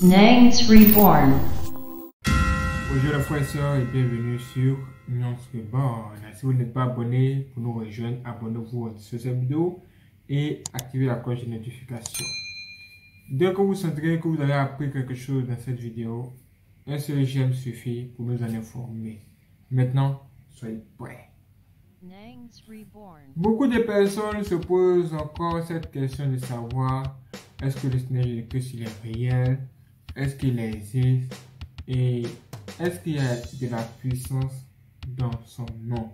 Nangs Reborn. Bonjour les frères et sœurs et bienvenue sur Nuance Reborn. Si vous n'êtes pas abonné pour nous rejoindre, abonnez-vous sur cette vidéo et activez la cloche de notification. Dès que vous sentirez que vous avez appris quelque chose dans cette vidéo, un seul j'aime suffit pour nous en informer. Maintenant, soyez prêts. Nangs. Beaucoup de personnes se posent encore cette question de savoir est-ce que le Seigneur Jésus-Christ il est réel, est-ce qu'il existe? Et est-ce qu'il y a de la puissance dans son nom?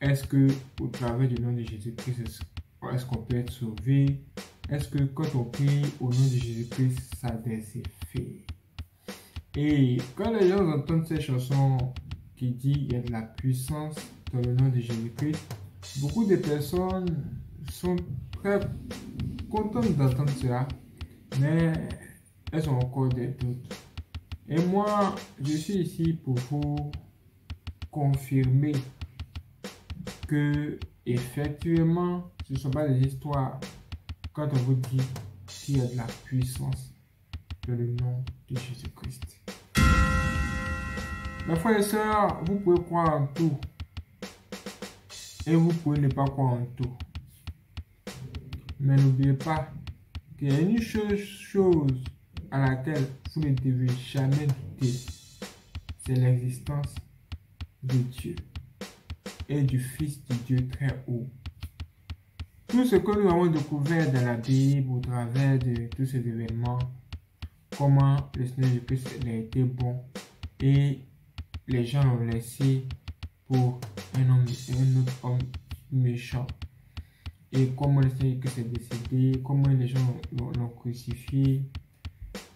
Est-ce que au travers du nom de Jésus-Christ, est-ce qu'on peut être sauvé? Est-ce que quand on prie au nom de Jésus-Christ, ça a des effets? Et quand les gens entendent ces chansons qui disent il y a de la puissance dans le nom de Jésus-Christ, beaucoup de personnes sont très contentes d'entendre cela, mais elles ont encore des doutes. Et moi, je suis ici pour vous confirmer que effectivement, ce ne sont pas des histoires quand on vous dit qu'il y a de la puissance dans le nom de Jésus-Christ. Mes frères et sœurs, vous pouvez croire en tout et vous pouvez ne pas croire en tout. Mais n'oubliez pas qu'il y a une chose, chose à laquelle vous ne devez jamais douter, c'est l'existence de Dieu et du Fils de Dieu très haut. Tout ce que nous avons découvert dans la Bible au travers de tous ces événements, comment le Seigneur Jésus-Christ a été bon et les gens l'ont laissé pour un, homme, un autre homme méchant. Et comment le Seigneur Jésus-Christ est décédé, comment les gens l'ont crucifié,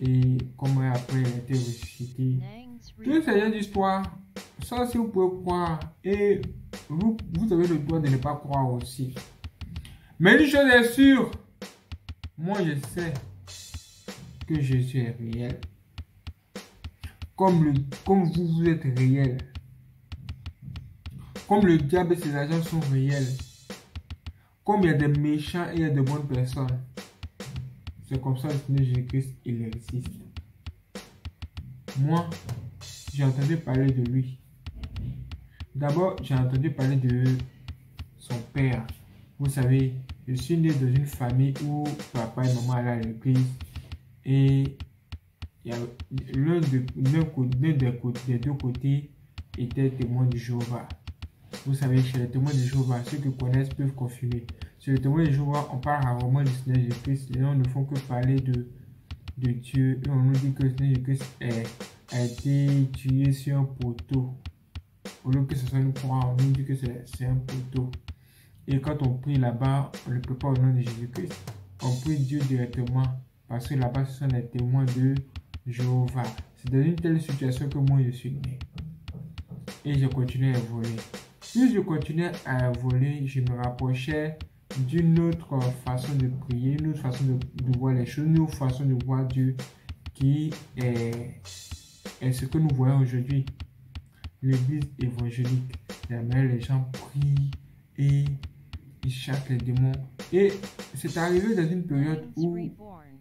et comment après il a été ressuscité. Nangs Tout ce genre d'histoire, ça si vous pouvez croire et vous, vous avez le droit de ne pas croire aussi. Mais une chose est sûre, moi je sais que Jésus est réel. Comme, le, comme vous, vous êtes réel. Comme le diable et ses agents sont réels. Comme il y a des méchants et il y a de bonnes personnes. C'est comme ça que le Seigneur Jésus-Christ, il existe. Moi, j'ai entendu parler de lui. D'abord, j'ai entendu parler de son père. Vous savez, je suis né dans une famille où papa et maman allaient à l'église. Et l'un des, deux côtés était témoin de Jéhovah. Vous savez, chez les témoins de Jéhovah, ceux qui connaissent peuvent confirmer. Chez les témoins de Jéhovah, on parle rarement du Seigneur Jésus-Christ. Les gens ne font que parler de, de Dieu. Et on nous dit que le Seigneur Jésus-Christ a été tué sur un poteau. Au lieu que ce soit une croix, on nous dit que c'est un poteau. Et quand on prie là-bas, on ne prie pas au nom de Jésus-Christ. On prie Dieu directement. Parce que là-bas, ce sont les témoins de Jéhovah. C'est dans une telle situation que moi, je suis né. Et je continuais à voler. Plus je continuais à voler, je me rapprochais d'une autre façon de prier, une autre façon de, voir les choses, une autre façon de voir Dieu qui est, ce que nous voyons aujourd'hui. L'église évangélique, les gens prient et ils chassent les démons. Et c'est arrivé dans une période où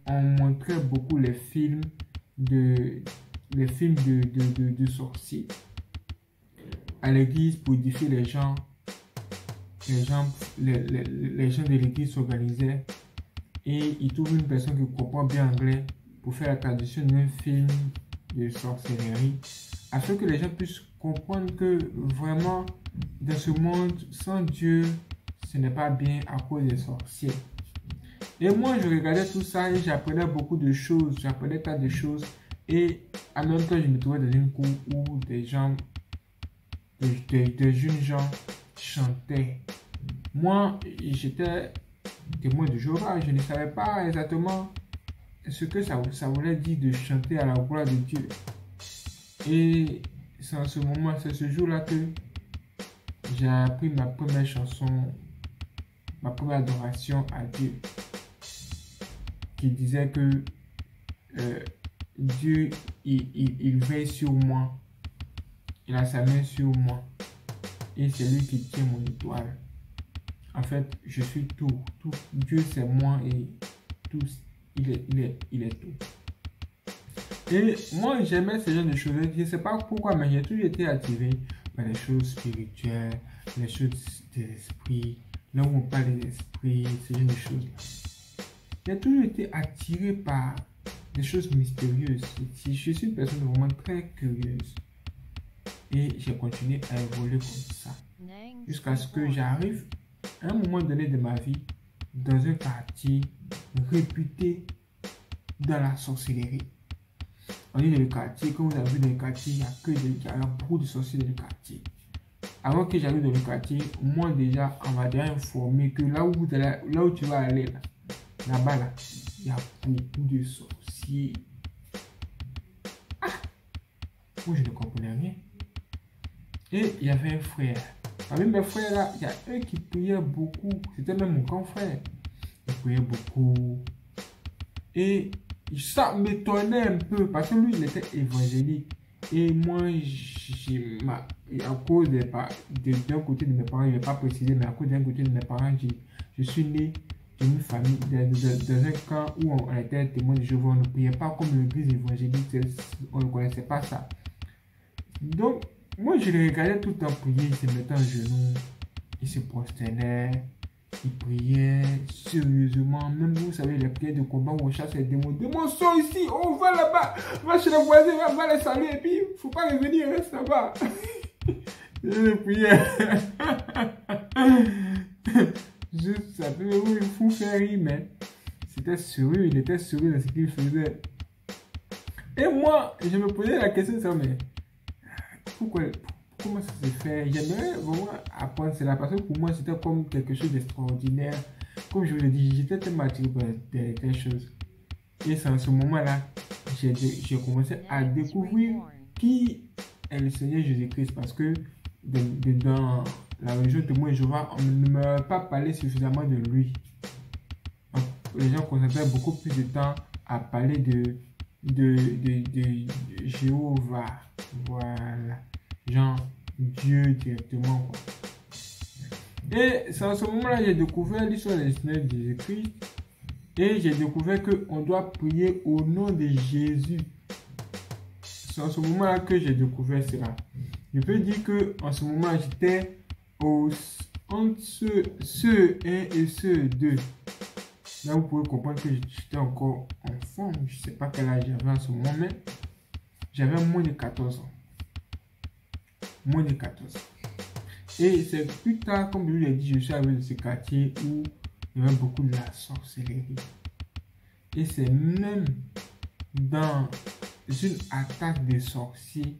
on montrait beaucoup les films de les films de, de, de sorciers à l'église pour édifier les gens les gens les, les, les gens de l'église s'organisaient et ils trouvent une personne qui comprend bien anglais pour faire la traduction d'un film de sorcellerie afin que les gens puissent comprendre que vraiment dans ce monde sans Dieu ce n'est pas bien à cause des sorciers et moi, je regardais tout ça et j'apprenais beaucoup de choses. J'apprenais tas de choses. Et en même temps, je me trouvais dans une cour où des gens, des, jeunes gens chantaient. Moi, j'étais témoin de Jéhovah. Je ne savais pas exactement ce que ça, ça voulait dire de chanter à la gloire de Dieu. Et c'est en ce moment, c'est ce jour-là que j'ai appris ma première chanson, ma première adoration à Dieu qui disait que euh, Dieu, il, il, il veille sur moi. Il a sa main sur moi. Et c'est lui qui tient mon étoile. En fait, je suis tout. tout. Dieu, c'est moi et tout. Il est, il, est, il est tout. Et moi, j'aimais ce genre de choses. Je ne sais pas pourquoi, mais j'ai toujours été attiré par les choses spirituelles, les choses de l'esprit, là où on parle de l'esprit, ce genre de choses. J'ai toujours été attiré par des choses mystérieuses. Je suis une personne vraiment très curieuse. Et j'ai continué à évoluer comme ça. Jusqu'à ce que j'arrive à un moment donné de ma vie dans un quartier réputé dans la sorcellerie. On est dans le quartier, comme vous avez vu dans le quartier, il y a, que des, il y a beaucoup de sorciers dans le quartier. Avant que j'arrive dans le quartier, moi déjà, on m'a déjà informé que là où, là où tu vas aller, là, là-bas, là, il y a beaucoup de sorciers. Ah! Moi, je ne comprenais rien. Et il y avait un frère. Parmi mes frères là, il y a un qui priait beaucoup. C'était même mon grand frère. Il priait beaucoup. Et ça m'étonnait un peu parce que lui, il était évangélique. Et moi, j'ai, à cause d'un de, côté de mes parents, je ne vais pas préciser, mais à cause d'un côté de mes parents, je suis né dans une famille, dans, un camp où on, était témoin de Jéhovah. On ne priait pas comme l'église évangélique, on ne connaissait pas ça. Donc, moi, je le regardais tout temps prier, il se mettait en genoux, il se prosternait, il priait sérieusement. Même vous savez, les prières de combat où on chasse les démons. Démons sont ici, on va là-bas, va chez les voisins, va, va les saluer, et puis, faut pas revenir, reste là-bas. je priais. Juste, ça peut vous fou faire rire, mais c'était sérieux, il était sérieux dans ce qu'il faisait. Et moi, je me posais la question, ça, mais pourquoi, comment ça se fait? J'aimerais vraiment apprendre cela parce que pour moi, c'était comme quelque chose d'extraordinaire. Comme je vous l'ai dit, j'étais tellement attiré par telles choses. Et c'est en ce moment-là, j'ai commencé à découvrir qui est le Seigneur Jésus-Christ parce que dans la religion de moi Jéhovah, on ne m'a pas parlé suffisamment de lui. Les gens concentraient beaucoup plus de temps à parler de, de, de, de Jéhovah. Voilà. Genre, Dieu directement. Et c'est à ce moment-là que j'ai découvert l'histoire des Seigneur de Jésus-Christ. Et j'ai découvert qu'on doit prier au nom de Jésus. C'est à ce moment-là que j'ai découvert cela. Je peux dire que en ce moment, j'étais entre ceux, ceux 1 et ceux 2. Là, vous pouvez comprendre que j'étais encore enfant. Je ne sais pas quel âge j'avais en ce moment, mais j'avais moins de 14 ans. Moins de 14 ans. Et c'est plus tard, comme je vous l'ai dit, je suis arrivé dans ce quartier où il y avait beaucoup de la sorcellerie. Et c'est même dans une attaque des sorciers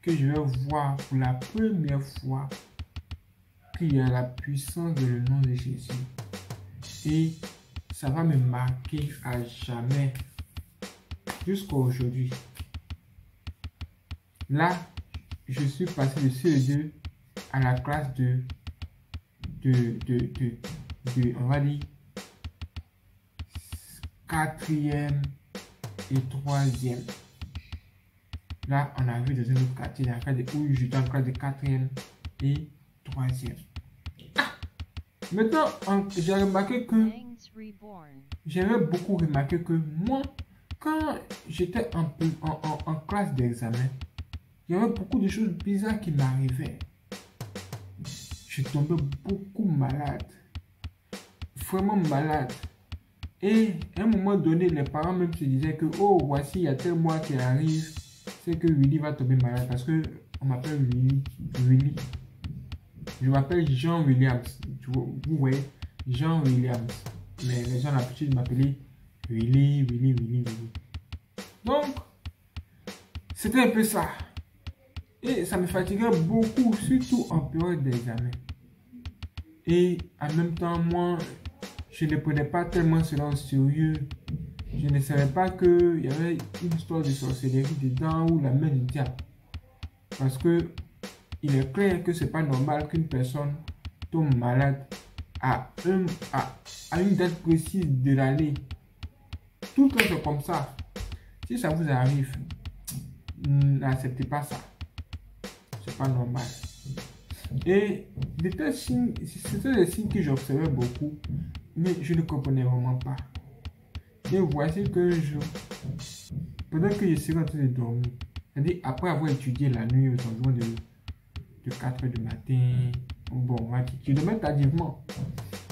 que je vais voir pour la première fois qu'il y a la puissance de le nom de Jésus. Et ça va me marquer à jamais jusqu'à aujourd'hui. Là, je suis passé de CE2 à la classe de, de, de, de, on va dire, quatrième et troisième. Là, on a vu dans un autre quartier, dans le où j'étais en classe de quatrième et troisième. Ah! Maintenant, j'ai remarqué que j'avais beaucoup remarqué que moi, quand j'étais en, en, en, classe d'examen, il y avait beaucoup de choses bizarres qui m'arrivaient. Je tombais beaucoup malade. Vraiment malade. Et à un moment donné, les parents même se disaient que, oh, voici, il y a tel mois qui arrive, c'est que Willy va tomber malade parce que on m'appelle Willy. Willy. Je m'appelle Jean Williams. Vous voyez, Jean Williams mais les gens ont l'habitude de m'appeler Willy, Willy, Willy, Willy. Donc, c'était un peu ça. Et ça me fatiguait beaucoup, surtout en période d'examen. Et en même temps, moi, je ne prenais pas tellement cela au sérieux. Je ne savais pas qu'il y avait une histoire de sorcellerie dedans ou la main du diable. Parce que il est clair que c'est pas normal qu'une personne tombe malade à, à, une date précise de l'année. Tout le temps, comme ça. Si ça vous arrive, n'acceptez pas ça. Pas normal. Et c'était des signes que j'observais beaucoup, mais je ne comprenais vraiment pas. Et voici qu'un jour, pendant que je serai en train de dormir, c'est-à-dire après avoir étudié la nuit aux environs de, de 4 heures du matin, bon, on va je tardivement,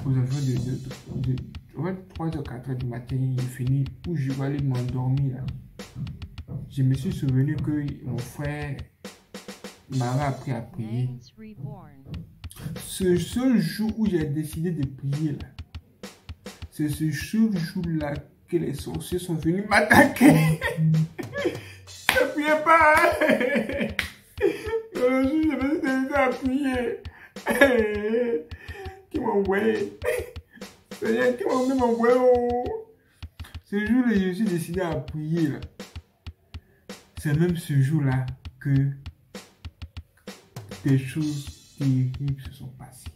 aux environs de, de, de, de 23h, 4h du matin, il finit, où je vais aller m'endormir. Je me suis souvenu que mon frère m'avait appris à prier. Ce seul jour où j'ai décidé de prier là, c'est ce seul jour-là que les sorciers sont venus m'attaquer. Je ne priais pas. le jour, je me suis décidé à prier. Qui m'a envoyé? Seigneur, qui m'a. Ce jour-là, je suis décidé à prier là. C'est même ce jour-là que des choses terribles se sont passées.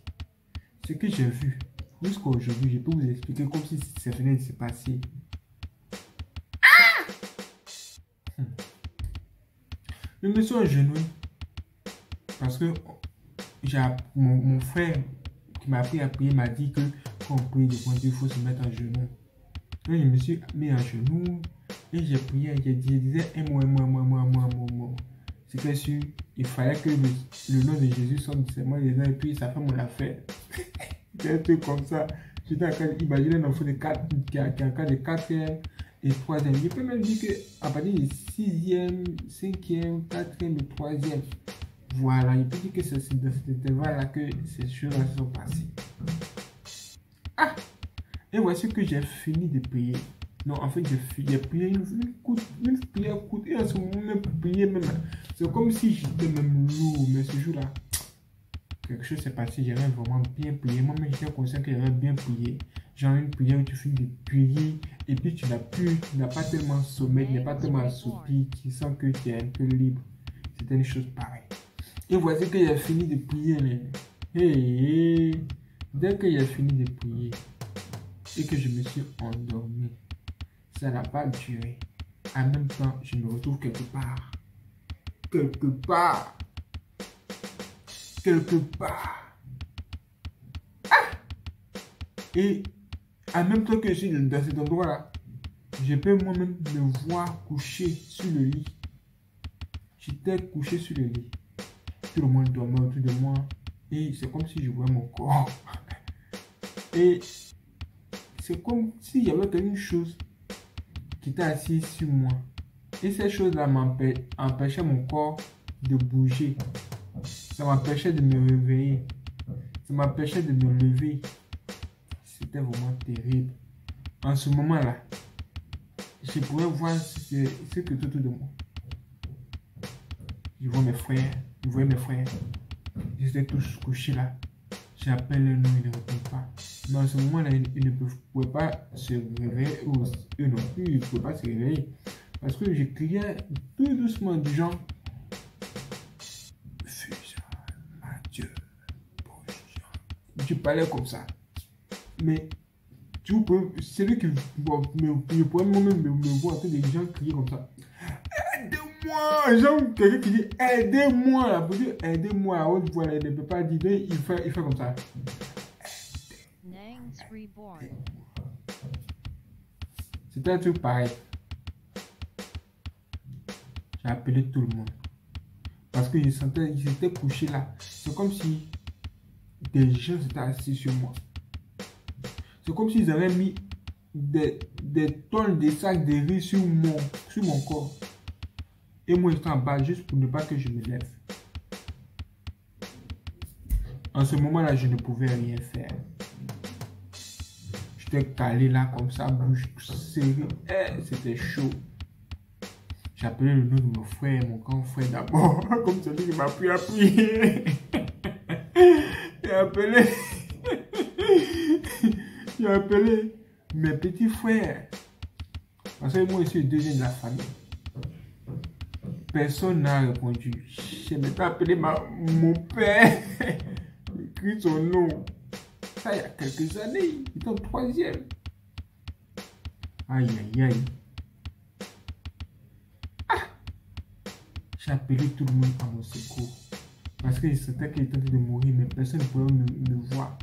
Ce que j'ai vu jusqu'à aujourd'hui, je peux vous expliquer comme si ça venait de se passer. Ah! Je me suis agenouillé parce que mon, mon frère qui m'a appris à prier m'a dit que quand on prie devant Dieu, il faut se mettre à genoux. Donc je me suis mis à genoux et j'ai prié, j'ai dit, je disais un mot, un mot, un mot, un mot, un mot. C'était sûr, il fallait que le, nom de Jésus sorte de ses mains et puis ça fait mon affaire. C'était un comme ça. J'étais en train d'imaginer un enfant de 4, qui a, qui a cas de 4e et 3e. Je peux même dire qu'à partir du 6e, 5e, 4e et 3e, voilà, il peut dire que c'est c'est dans cet intervalle-là que ces choses-là se sont passées. Ah Et voici que j'ai fini de prier. Non, en fait, j'ai prié une, une, courte- une prière courte. Et en ce moment, même pour prier, même, c'est comme si j'étais même lourd. Mais ce jour-là, quelque chose s'est passé. J'avais vraiment bien prié. Moi-même, j'étais conscient que j'avais bien prié. Genre une prière où tu finis de prier et puis tu n'as plus, tu n'as pas tellement sommeil, tu n'es pas tellement assoupi, tu sens que tu es un peu libre. C'était une chose pareille. Et voici que j'ai fini de prier. mais- Hey, hey. Dès que j'ai fini de prier et que je me suis endormi, ça n'a pas duré. En même temps, je me retrouve quelque part. Quelque part. Quelque part. Ah! Et en même temps que je suis dans cet endroit-là, je peux moi-même me voir couché sur le lit. J'étais couché sur le lit. Tout le monde dormait autour de moi. Et c'est comme si je voyais mon corps. Et c'est comme s'il y avait quelque chose qui était assis sur moi. Et cette chose-là m'empê- empêchait mon corps de bouger. Ça m'empêchait de me réveiller. Ça m'empêchait de me lever. C'était vraiment terrible. En ce moment-là, je pouvais voir ce, que tout de moi. Je vois mes frères, je voyais mes frères. Ils étaient tous couchés là. J'appelle le nom, ils ne répondent pas. Mais en ce moment-là, ils, ne pouvaient pas se réveiller. Ou, eux non plus, ils ne pouvaient pas se réveiller. Parce que je criais tout doucement du genre. Fusion, Mathieu, Je parlais comme ça. Mais tu peux, celui qui bon, me, je pourrais moi-même me, me voir en gens crier comme ça. Aidez-moi! Genre, quelqu'un qui dit aidez-moi! Pour dire aidez-moi à haute voix, il ne peut pas dire, il fait, il fait comme ça. C'était un truc pareil. J'ai appelé tout le monde. Parce qu'ils sentaient, ils étaient couchés là. C'est comme si des gens étaient assis sur moi. C'est comme s'ils avaient mis des, des tonnes de sacs de riz sur mon, sur mon corps. Et moi, j'étais en bas juste pour ne pas que je me lève. En ce moment-là, je ne pouvais rien faire. J'étais calé là comme ça, bouche serrée. Eh, C'était chaud. J'ai appelé le nom de mon frère, mon grand frère d'abord, comme celui qui m'a à prier. J'ai appelé. J'ai appelé mes petits frères. Parce que moi, je suis le deuxième de la famille. Personne n'a répondu. J'ai même pas appelé ma, mon père. Écrit son nom. Ça, il y a quelques années. Il est troisième. Aïe, aïe, aïe. Ah! J'ai appelé tout le monde à mon secours. Parce que je sentais qu'il était en train de mourir, mais personne ne pouvait me, voir.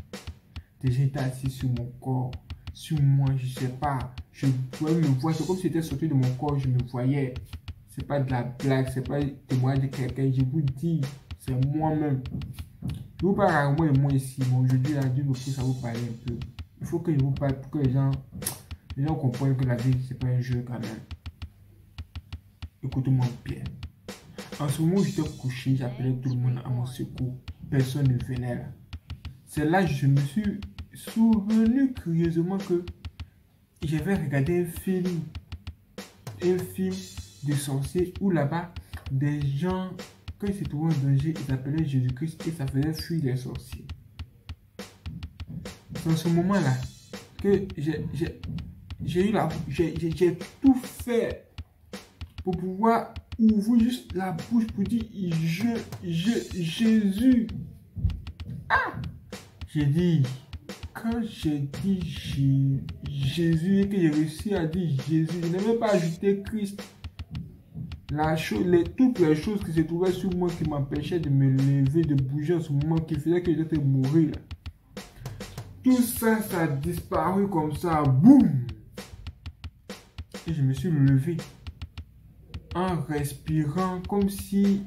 Déjà, j'étais assis sur mon corps. sur moi, je sais pas. Je pouvais me voir, c'est comme si c'était sorti de mon corps, je me voyais. C'est pas de la blague, c'est pas témoignage de quelqu'un. Je vous dis, c'est moi-même. Vous parle à moi et moi ici, mais aujourd'hui, la Dieu me pousse à vous parler un peu. Il faut que je vous parle pour que les gens, les gens comprennent que la vie, c'est pas un jeu quand même. Écoutez-moi bien. En ce moment j'étais couché, j'appelais tout le monde à mon secours. Personne ne venait là. C'est là que je me suis souvenu curieusement que j'avais regardé un film, un film de sorciers où là-bas, des gens, quand ils se trouvaient en danger, ils appelaient Jésus-Christ et ça faisait fuir les sorciers. C'est en ce moment-là que j'ai eu la... J'ai tout fait pour pouvoir ouvrir juste la bouche pour dire je, je, Jésus. Ah! J'ai dit, quand j'ai dit Jésus et que j'ai réussi à dire Jésus, je n'ai même pas ajouté Christ. Toutes les choses qui se trouvaient sur moi qui m'empêchaient de me lever, de bouger en ce moment, qui faisaient que j'étais mourir. Tout ça, ça a disparu comme ça. Boum! Et je me suis levé en respirant comme si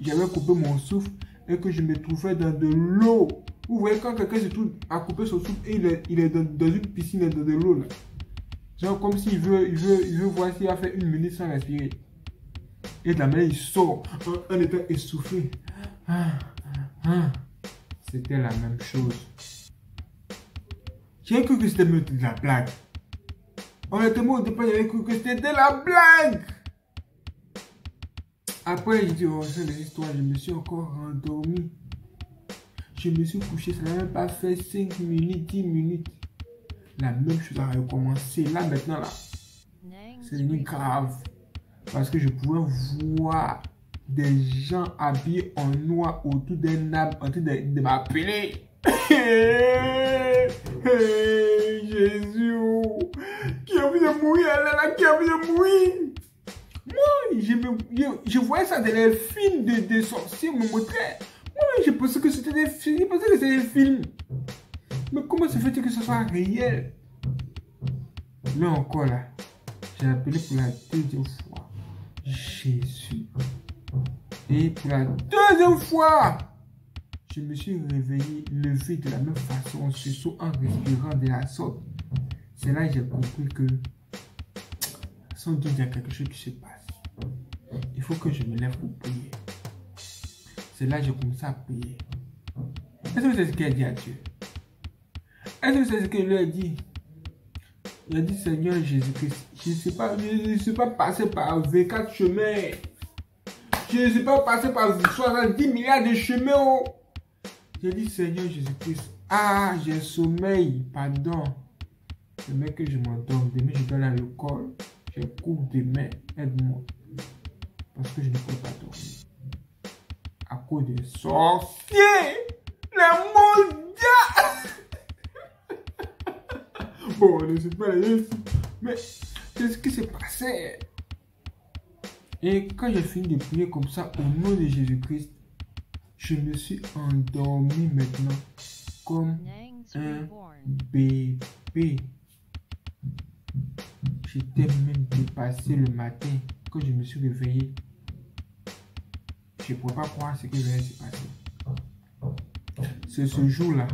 j'avais coupé mon souffle et que je me trouvais dans de l'eau. Vous voyez quand quelqu'un se trouve à couper son souffle et il est, dans, une piscine dans de l'eau Genre comme s'il veut, il veut, il veut voir s'il a fait une minute sans respirer. Et la manière il sort en, en étant essoufflé. Ah, ah. C'était la même chose. J'ai cru que c'était de la blague. Honnêtement, au départ, j'avais cru que c'était de la blague. Après, j'ai dit, oh, c'est l'histoire, je me suis encore endormi. Je me suis couché, ça n'a même pas fait 5 minutes, 10 minutes. La même chose a recommencé. Là, maintenant, là, c'est grave. Parce que je pouvais voir des gens habillés en noir autour d'un arbre en train de, m'appeler. Jésus, qui a envie de mourir, est là, qui a envie de mourir? Moi, je, je, voyais ça dans les films de, de sorciers, me montraient. Moi, je pensais que c'était des films. Je pensais que c'était des films. Mais comment se fait-il que ce soit réel? Là encore, là, j'ai appelé pour la deuxième fois Jésus. Et pour la deuxième fois, je me suis réveillé, levé de la même façon, ce en respirant de la sorte. C'est là que j'ai compris que sans doute il y a quelque chose qui se passe. Il faut que je me lève pour prier. C'est là que j'ai commencé à prier. Est-ce que c'est ce qu'il a dit à Dieu? Est-ce que c'est ce qu'il lui a dit? Il a dit Seigneur Jésus-Christ, je ne suis pas, passé par 24 chemins. Je ne suis pas passé par 70 milliards de chemins. Oh. J'ai dit Seigneur Jésus-Christ, ah, j'ai sommeil, pardon. Demain que je m'endorme, demain je dois aller à l'école. J'ai cours demain, aide-moi. Parce que je ne peux pas dormir. À cause des sorciers, les mondiaux. bon, ne sais pas Mais qu'est-ce qui s'est passé Et quand j'ai fini de prier comme ça, au nom de Jésus-Christ, je me suis endormi maintenant comme un bébé. J'étais même dépassé le matin quand je me suis réveillé. Je ne pourrais pas croire ce qui vient de se passer. C'est ce jour-là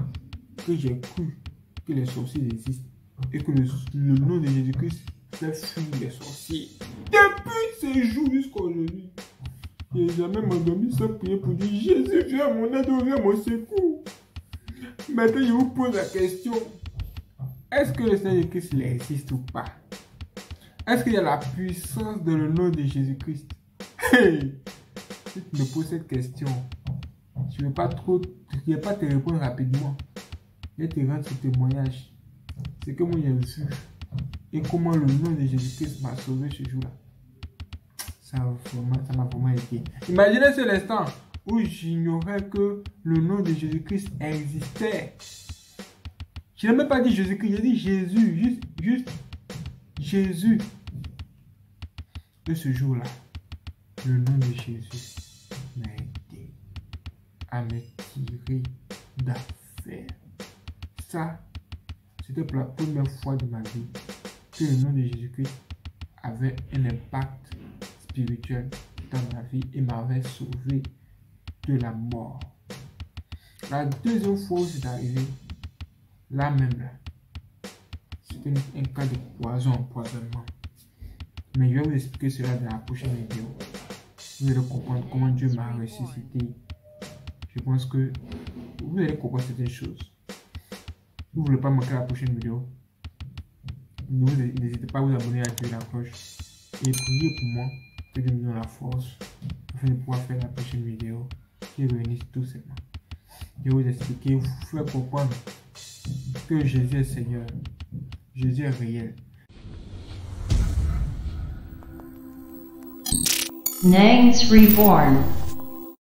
que j'ai cru que les sorciers existent et que le, nom de Jésus-Christ fait fuir les sorciers. Depuis ce jour jusqu'à aujourd'hui, je n'ai jamais m'endormi sans prier pour dire Jésus, viens à mon aide, viens à mon secours. Maintenant, je vous pose la question est-ce que le Seigneur Christ existe ou pas? Est-ce qu'il y a la puissance dans le nom de Jésus-Christ? Hey! Si tu me poses cette question, je ne vais pas trop, je vais pas te répondre rapidement. Je vais te rendre ce témoignage. C'est que moi j'ai vu et comment le nom de Jésus-Christ m'a sauvé ce jour-là? Ça m'a vraiment, été. Imaginez ce l'instant où j'ignorais que le nom de Jésus-Christ existait. Je n'ai même pas dit Jésus-Christ, j'ai dit Jésus, juste, juste Jésus. De ce jour-là, le nom de Jésus m'a aidé à me tirer d'affaires. Ça, c'était la première fois de ma vie que le nom de Jésus-Christ avait un impact spirituel dans ma vie et m'avait sauvé de la mort. La deuxième fois où c'est arrivé, là même c'était un cas de poison, empoisonnement. Mais je vais vous expliquer cela dans la prochaine vidéo. Vous allez comprendre comment Dieu m'a ressuscité. Je pense que vous allez comprendre certaines choses. Vous ne voulez pas manquer la prochaine vidéo? N'hésitez pas à vous abonner à activer la cloche et priez pour moi que Dieu me donne la force afin de pouvoir faire la prochaine vidéo qui réunit tout simplement. Je vais vous expliquer, vous faire comprendre que Jésus est Seigneur. Jésus est réel. Nangs Reborn.